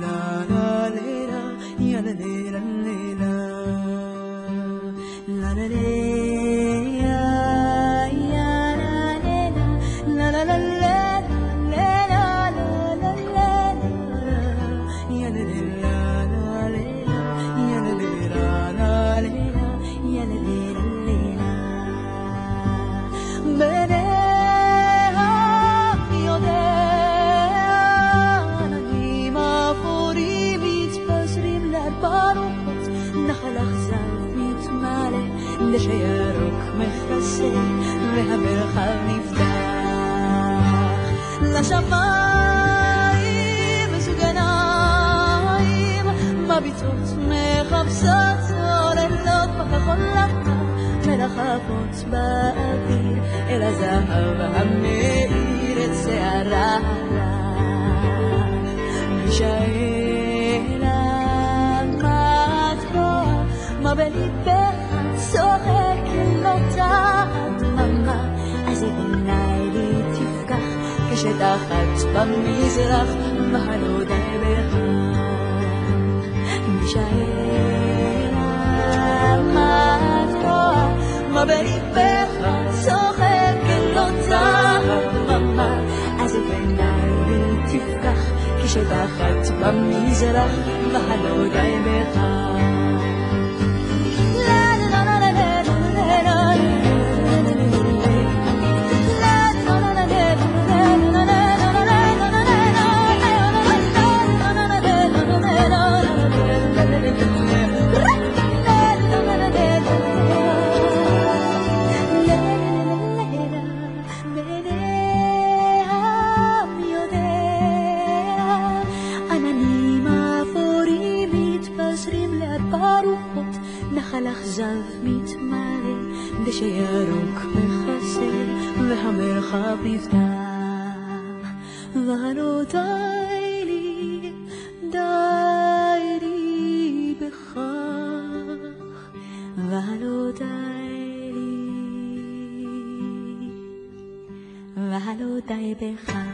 la la la la בחוץ, נחל אכזב מתמלא, דשא ירוק מכסה, והמרחב נפתח. לשמיים זוג עיניים, מביטות מחפשות צוללות בחכון לחם, מרחבות באוויר, אל הזהב המאיר את שערה. תישאר כבר בליבך צועק לתת מרה, אז עיניי לי תפקח, כשתחת במזרח, מה לא די בך. נשאר מה את רואה, מה בליבך צועק לתת מרה, אז עיניי לי תפקח, כשתחת במזרח, מה לא די בך. خفیفتم منو دایری دایری بخواه. منو دایری منو دای بخواه.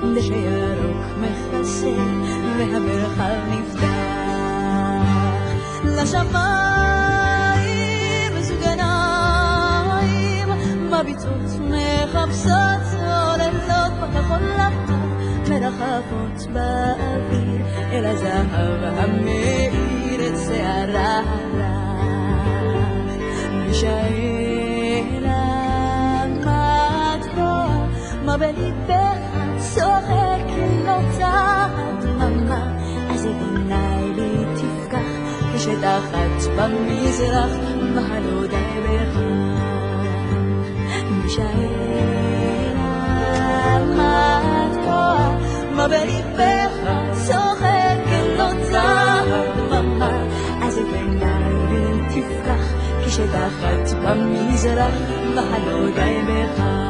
שהירוק מכסה והמרחב נפתח לשמיים זוג עיניים מביטות מחפשות עוללות בכחול לבן מרחבות באוויר אל הזהב המאיר את שערה. משאלה מה את רואה מה בליבך? רשת אחת במזרח, מה לא די בך. נשאר אחת כה, מה בליבך צוחק לא נוצר דממה, אז את עיניי תפקח, כשת אחת במזרח, מה לא די בך.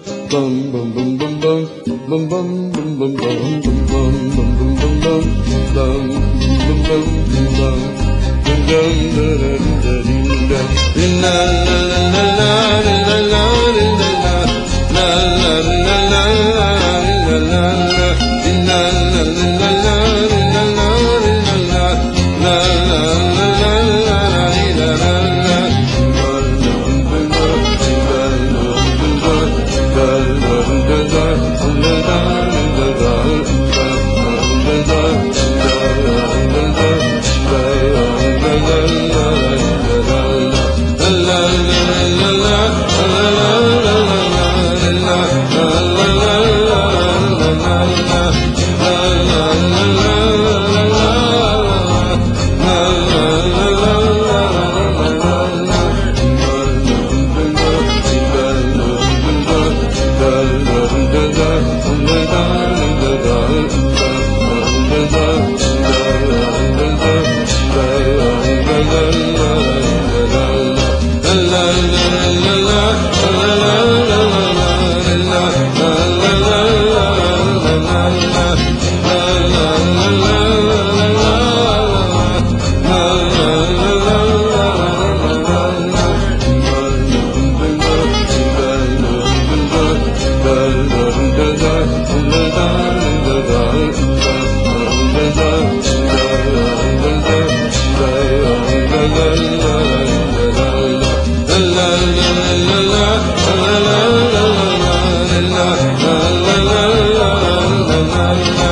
Oh. Bye.